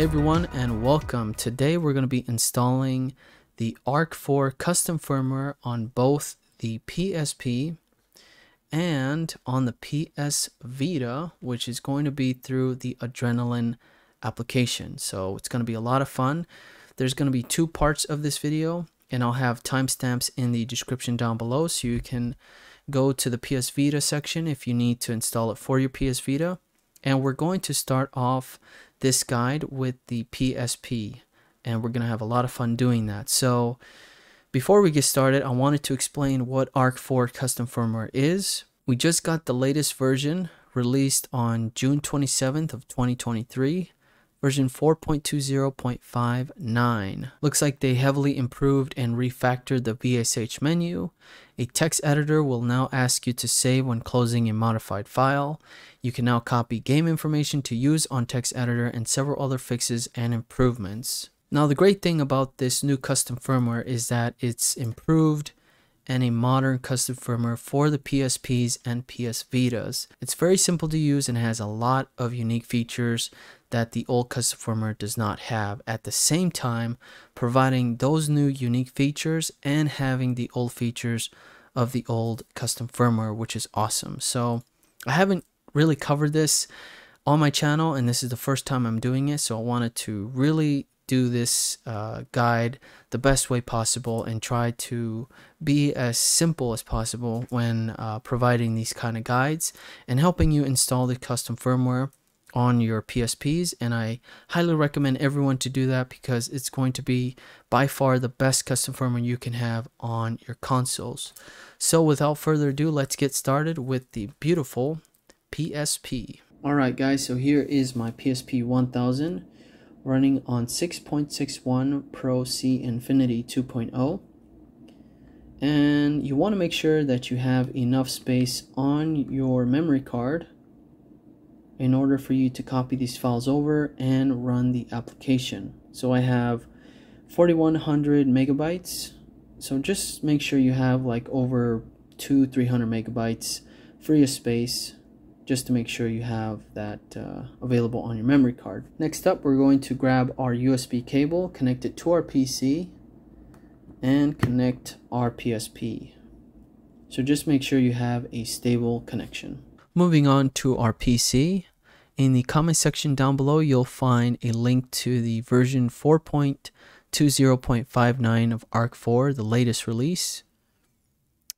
Everyone and welcome. Today we're going to be installing the ARK 4 custom firmware on both the PSP and on the PS Vita, which is going to be through the Adrenaline application. So it's going to be a lot of fun. There's going to be two parts of this video and I'll have timestamps in the description down below so you can go to the PS Vita section if you need to install it for your PS Vita. And we're going to start off this guide with the PSP and we're going to have a lot of fun doing that. So before we get started, I wanted to explain what ARK 4 custom firmware is. We just got the latest version released on June 27th of 2023 version 4.20.59. Looks like they heavily improved and refactored the VSH menu. A text editor will now ask you to save when closing a modified file. You can now copy game information to use on text editor and several other fixes and improvements. Now the great thing about this new custom firmware is that it's improved and a modern custom firmware for the PSPs and PS Vitas. It's very simple to use and has a lot of unique features that the old custom firmware does not have. At the same time providing those new unique features and having the old features of the old custom firmware which is awesome. So i haven't really covered this on my channel and this is the first time i'm doing it so i wanted to really do this uh, guide the best way possible and try to be as simple as possible when uh, providing these kind of guides and helping you install the custom firmware on your PSPs and I highly recommend everyone to do that because it's going to be by far the best custom firmware you can have on your consoles. So without further ado, let's get started with the beautiful PSP. Alright guys, so here is my PSP 1000 running on 6.61 Pro C Infinity 2.0 and you want to make sure that you have enough space on your memory card in order for you to copy these files over and run the application. So I have 4100 megabytes. So just make sure you have like over two, 300 megabytes free of space just to make sure you have that uh, available on your memory card. Next up, we're going to grab our USB cable, connect it to our PC, and connect our PSP. So just make sure you have a stable connection. Moving on to our PC, in the comment section down below, you'll find a link to the version 4.20.59 of ARK 4, the latest release.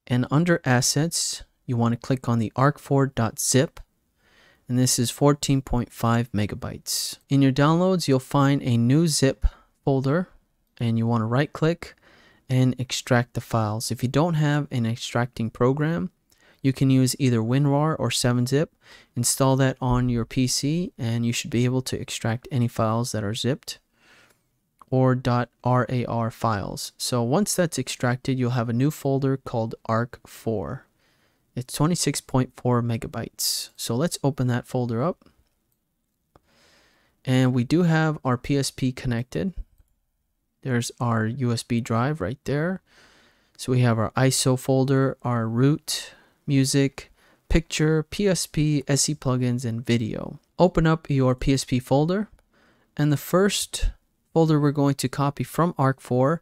And under Assets, you want to click on the ark4.zip, and this is 14.5 megabytes. In your downloads, you'll find a new zip folder, and you want to right click and extract the files. If you don't have an extracting program, you can use either WinRAR or 7-zip. Install that on your PC and you should be able to extract any files that are zipped or .rar files. So once that's extracted, you'll have a new folder called ARK4. It's 26.4 megabytes. So let's open that folder up. And we do have our PSP connected. There's our USB drive right there. So we have our ISO folder, our root, music, picture, PSP, SE plugins, and video. Open up your PSP folder, and the first folder we're going to copy from ARK4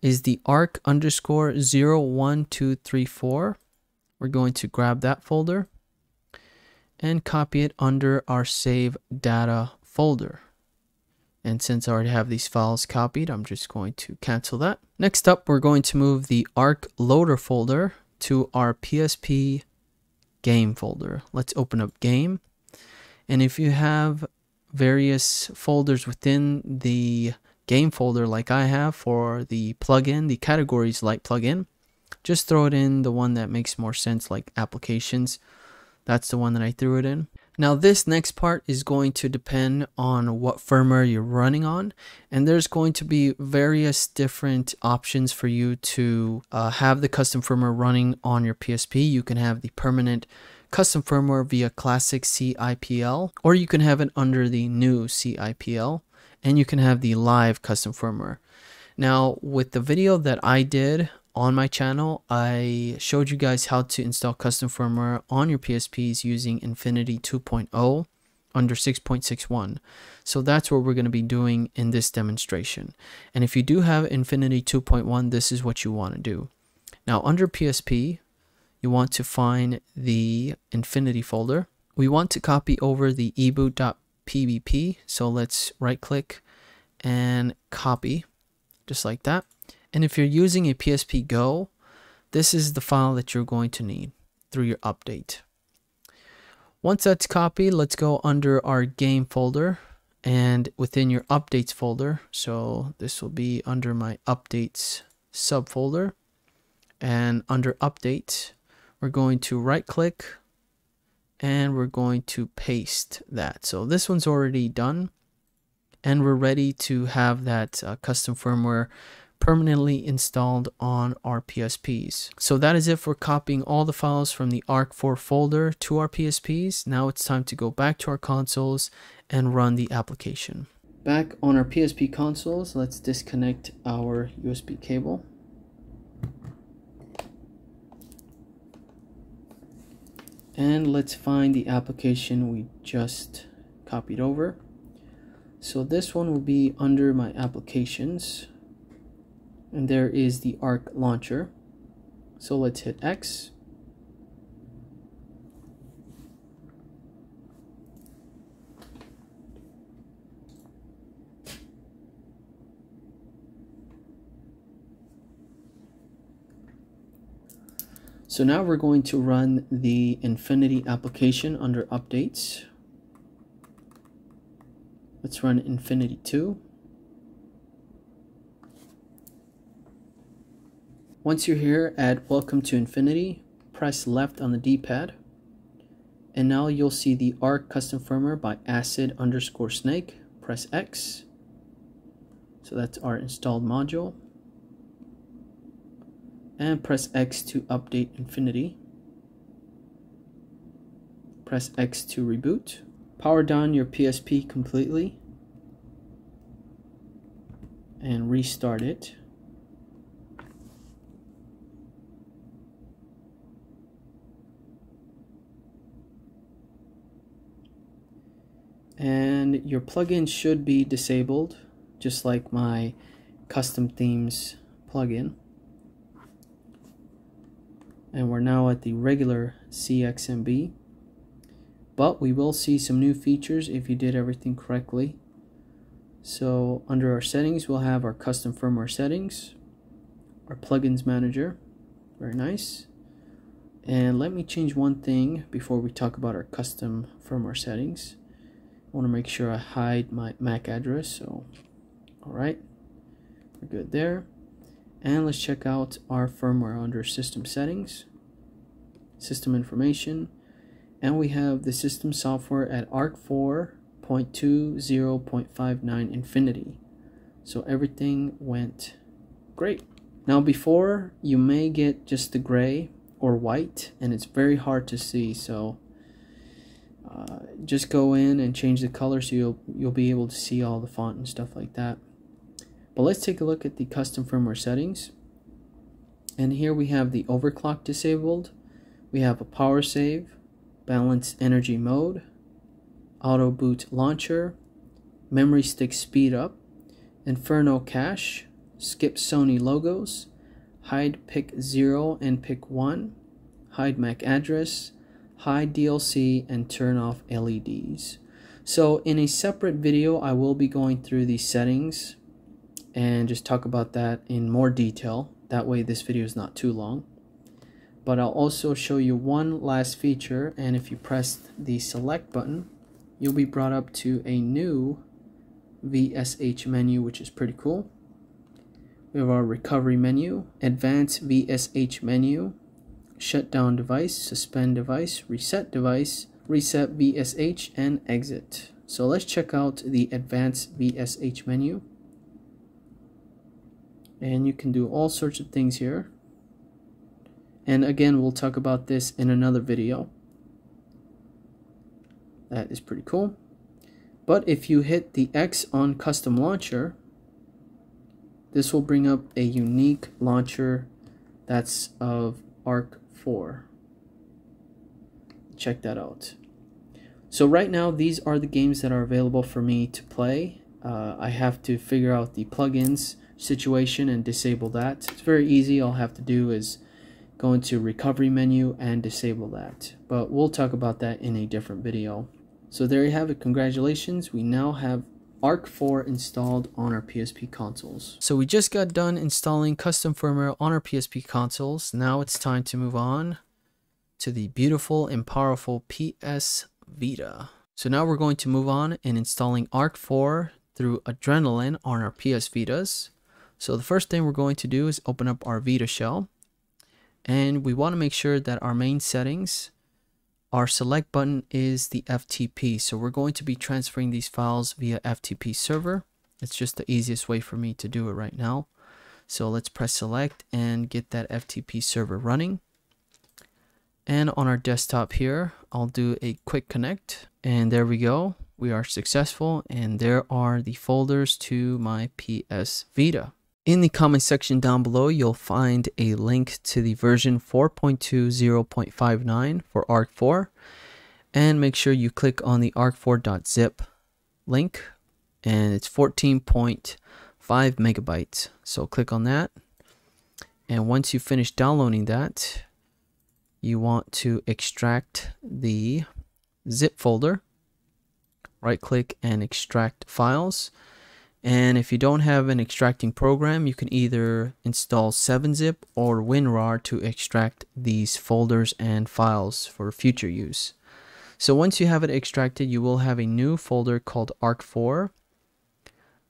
is the ARK underscore 01234. We're going to grab that folder and copy it under our save data folder. And since I already have these files copied, I'm just going to cancel that. Next up, we're going to move the ARK loader folder to our PSP game folder. Let's open up game. And if you have various folders within the game folder like I have for the plugin, the categories like plugin, just throw it in the one that makes more sense like applications. That's the one that I threw it in. Now this next part is going to depend on what firmware you're running on and there's going to be various different options for you to uh, have the custom firmware running on your PSP. You can have the permanent custom firmware via classic CIPL or you can have it under the new CIPL and you can have the live custom firmware. Now with the video that I did on my channel, I showed you guys how to install custom firmware on your PSPs using Infinity 2.0 under 6.61. So that's what we're going to be doing in this demonstration. And if you do have Infinity 2.1, this is what you want to do. Now under PSP, you want to find the Infinity folder. We want to copy over the eboot.pbp. So let's right click and copy just like that. And if you're using a PSP Go, this is the file that you're going to need through your update. Once that's copied, let's go under our game folder and within your updates folder. So this will be under my updates subfolder and under update, we're going to right click and we're going to paste that. So this one's already done and we're ready to have that uh, custom firmware permanently installed on our PSPs. So that is it for copying all the files from the ARK4 folder to our PSPs. Now it's time to go back to our consoles and run the application. Back on our PSP consoles, let's disconnect our USB cable. And let's find the application we just copied over. So this one will be under my applications and there is the Ark launcher. So let's hit X. So now we're going to run the Infinity application under updates. Let's run Infinity 2. Once you're here at Welcome to Infinity, press left on the D-pad. And now you'll see the ARK custom firmware by acid underscore snake. Press X. So that's our installed module. And press X to update Infinity. Press X to reboot. Power down your PSP completely. And restart it. And your plugin should be disabled just like my custom themes plugin. And we're now at the regular CXMB but we will see some new features if you did everything correctly. So under our settings we'll have our custom firmware settings our plugins manager very nice. And let me change one thing before we talk about our custom firmware settings want to make sure I hide my MAC address so alright. We're good there. And let's check out our firmware under system settings system information. And we have the system software at ARK 4.20.59 infinity. So everything went great. Now before you may get just the gray or white and it's very hard to see so uh, just go in and change the color so you'll you'll be able to see all the font and stuff like that. But let's take a look at the custom firmware settings. And here we have the overclock disabled. We have a power save balance energy mode auto boot launcher memory stick speed up inferno cache skip sony logos hide PIC 0 and PIC 1 hide mac address hide DLC, and turn off LEDs. So in a separate video, I will be going through these settings and just talk about that in more detail. That way this video is not too long. But I'll also show you one last feature and if you press the select button, you'll be brought up to a new VSH menu which is pretty cool. We have our recovery menu, advanced VSH menu, shut down device, suspend device, reset device, reset VSH, and exit. So let's check out the advanced VSH menu. And you can do all sorts of things here. And again, we'll talk about this in another video. That is pretty cool. But if you hit the X on custom launcher, this will bring up a unique launcher that's of ARK 4. Check that out. So right now, these are the games that are available for me to play. Uh, I have to figure out the plugins situation and disable that. It's very easy. All I have to do is go into recovery menu and disable that. But we'll talk about that in a different video. So there you have it. Congratulations. We now have Ark 4 installed on our PSP consoles. So we just got done installing custom firmware on our PSP consoles. Now it's time to move on to the beautiful and powerful PS Vita. So now we're going to move on and installing Ark 4 through Adrenaline on our PS Vitas. So the first thing we're going to do is open up our Vita shell. And we want to make sure that our main settings, our select button is the FTP. So we're going to be transferring these files via FTP server. It's just the easiest way for me to do it right now. So let's press select and get that FTP server running. And on our desktop here, I'll do a quick connect. And there we go. We are successful. And there are the folders to my PS Vita. In the comment section down below, you'll find a link to the version 4.20.59 for ARK 4. And make sure you click on the ark4.zip link. And it's 14.5 megabytes. So click on that. And once you finish downloading that, you want to extract the zip folder. Right click and extract files. And if you don't have an extracting program, you can either install 7-zip or WinRAR to extract these folders and files for future use. So once you have it extracted, you will have a new folder called ARK4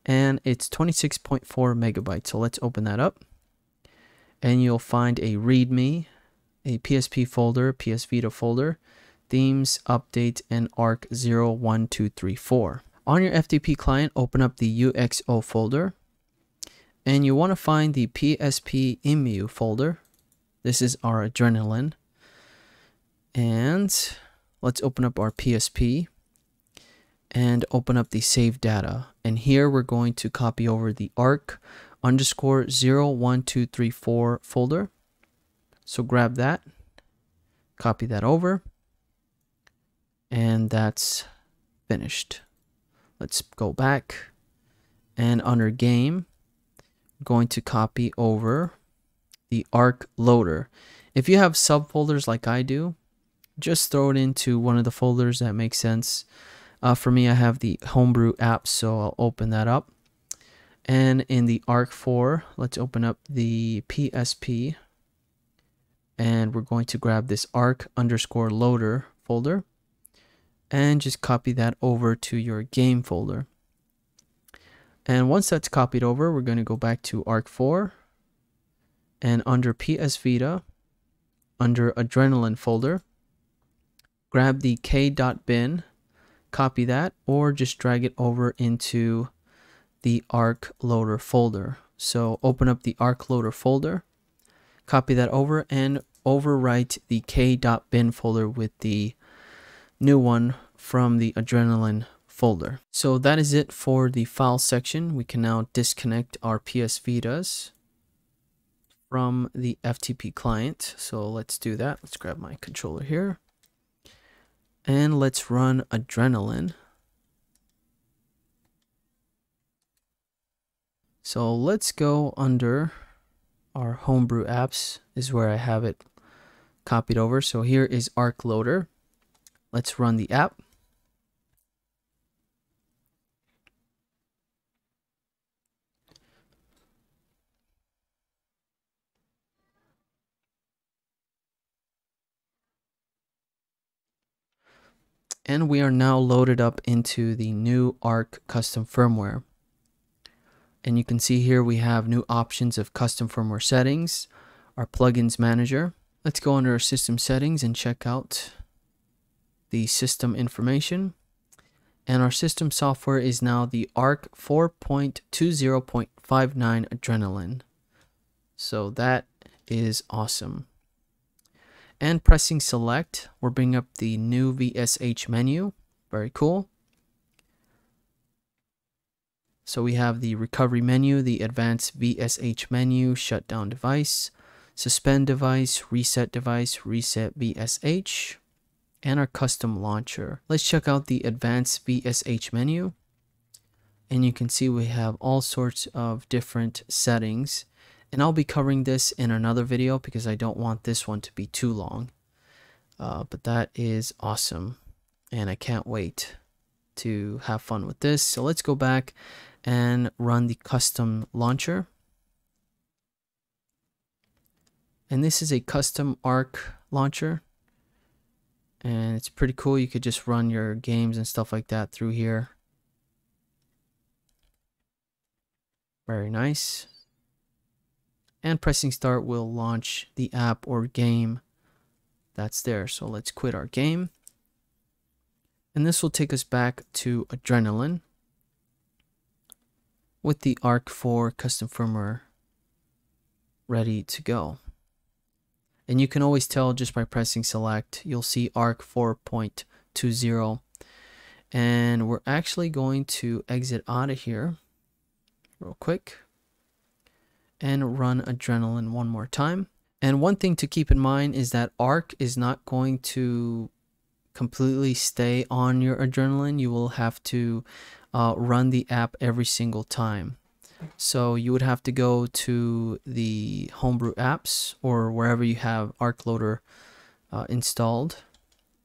and it's 26.4 megabytes. So let's open that up and you'll find a README, a PSP folder, PS Vita folder, themes, update, and ARK 01234. On your FTP client, open up the UXO folder. And you want to find the PSP EMU folder. This is our adrenaline. And let's open up our PSP and open up the save data. And here we're going to copy over the ark underscore 01234 folder. So grab that, copy that over, and that's finished. Let's go back and under game, I'm going to copy over the ark loader. If you have subfolders like I do, just throw it into one of the folders that makes sense. Uh, for me, I have the homebrew app, so I'll open that up. And in the ARK 4, let's open up the PSP. And we're going to grab this ARK underscore loader folder and just copy that over to your game folder. And once that's copied over, we're going to go back to ARK4 and under PS Vita, under Adrenaline folder, grab the k.bin, copy that, or just drag it over into the Ark loader folder. So open up the Ark loader folder, copy that over, and overwrite the k.bin folder with the new one from the adrenaline folder. So that is it for the file section. We can now disconnect our PS Vitas from the FTP client. So let's do that. Let's grab my controller here. And let's run adrenaline. So let's go under our homebrew apps is where I have it copied over. So here is Ark Loader. Let's run the app. And we are now loaded up into the new Ark custom firmware. And you can see here we have new options of custom firmware settings, our plugins manager. Let's go under our system settings and check out the system information. And our system software is now the ARK 4.20.59 Adrenaline. So that is awesome and pressing select we're bringing up the new VSH menu very cool so we have the recovery menu the advanced VSH menu shut down device suspend device reset device reset VSH and our custom launcher. Let's check out the advanced VSH menu. And you can see we have all sorts of different settings. And I'll be covering this in another video because I don't want this one to be too long. Uh, but that is awesome. And I can't wait to have fun with this. So let's go back and run the custom launcher. And this is a custom Ark launcher. And it's pretty cool. You could just run your games and stuff like that through here. Very nice. And pressing start will launch the app or game that's there. So let's quit our game. And this will take us back to Adrenaline with the Ark 4 custom firmware ready to go. And you can always tell just by pressing select, you'll see ARK 4.20. And we're actually going to exit out of here real quick and run Adrenaline one more time. And one thing to keep in mind is that ARK is not going to completely stay on your Adrenaline. You will have to uh, run the app every single time. So you would have to go to the homebrew apps or wherever you have ArkLoader uh, installed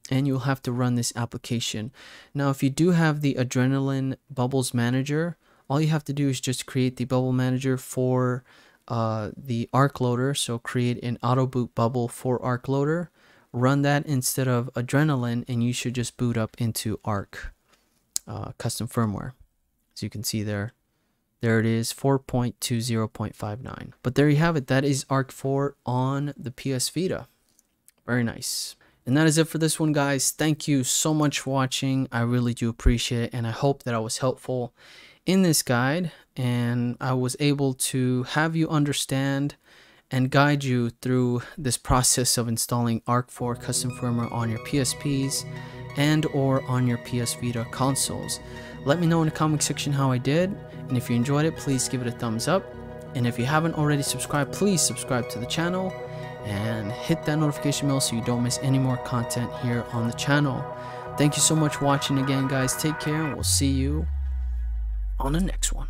and you'll have to run this application. Now, if you do have the Adrenaline Bubbles Manager, all you have to do is just create the bubble manager for uh, the ArkLoader. So create an auto boot bubble for ArkLoader, run that instead of Adrenaline, and you should just boot up into Ark uh, custom firmware. As you can see there, there it is, 4.20.59. But there you have it. That is Ark 4 on the PS Vita. Very nice. And that is it for this one, guys. Thank you so much for watching. I really do appreciate it. And I hope that I was helpful in this guide. And I was able to have you understand and guide you through this process of installing Ark 4 custom firmware on your PSPs and or on your PS Vita consoles. Let me know in the comment section how I did, and if you enjoyed it, please give it a thumbs up. And if you haven't already subscribed, please subscribe to the channel and hit that notification bell so you don't miss any more content here on the channel. Thank you so much for watching again, guys. Take care, and we'll see you on the next one.